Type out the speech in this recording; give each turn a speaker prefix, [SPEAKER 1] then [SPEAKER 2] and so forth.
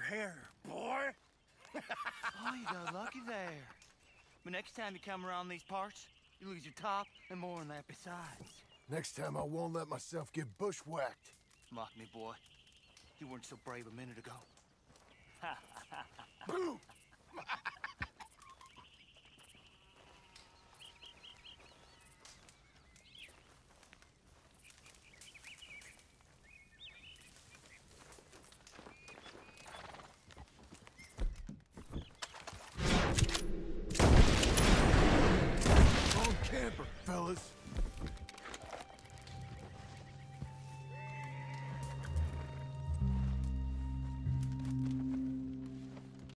[SPEAKER 1] hair, boy.
[SPEAKER 2] Oh, you got lucky there. But next time you come around these parts, you lose your top and more than that besides.
[SPEAKER 3] Next time I won't let myself get bushwhacked.
[SPEAKER 2] Mock me, boy. You weren't so brave a minute ago.
[SPEAKER 3] Boo! Fellas.